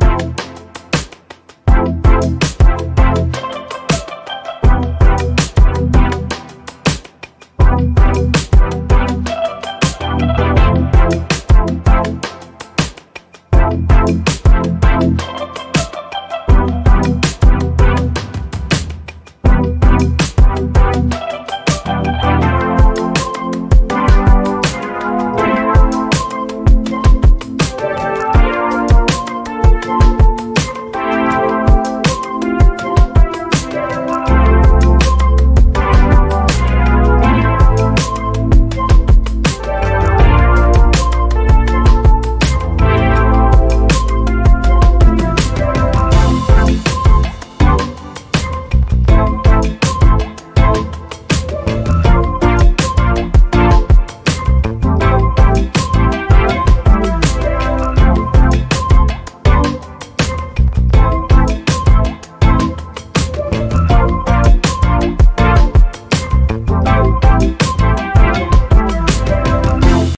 Música